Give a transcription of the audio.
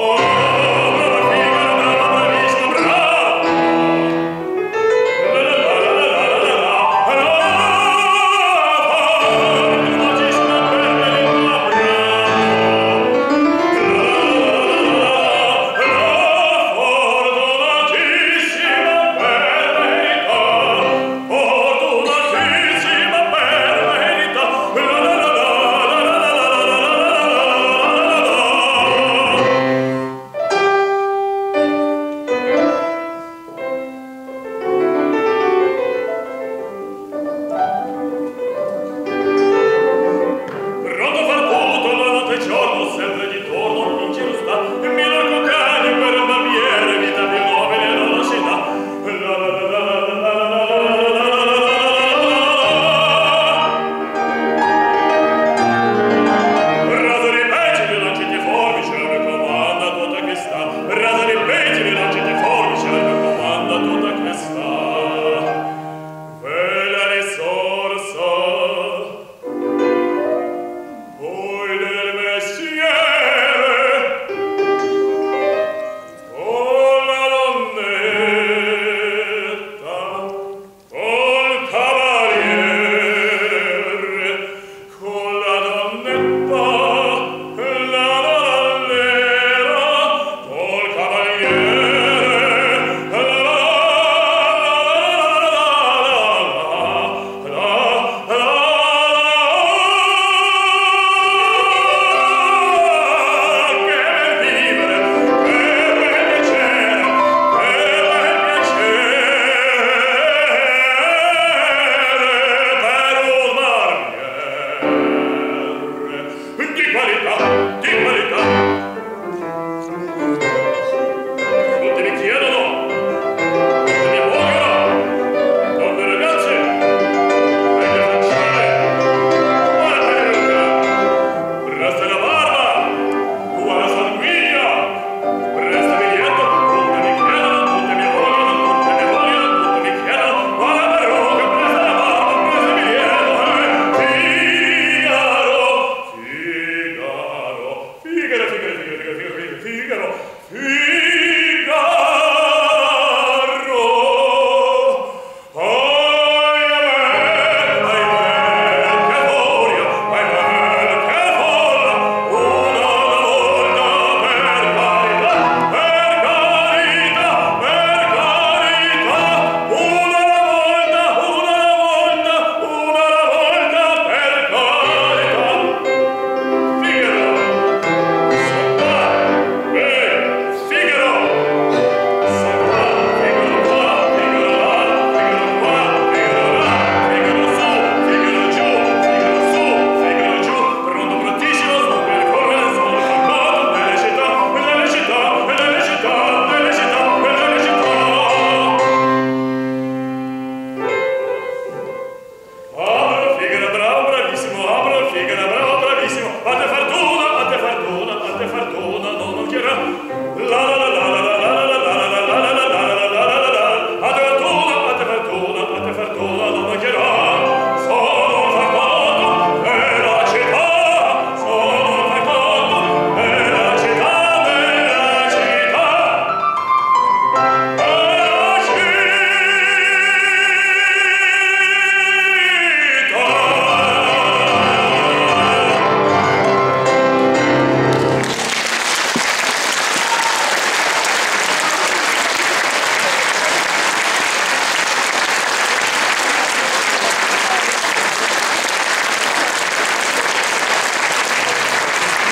Oh! glory, glory.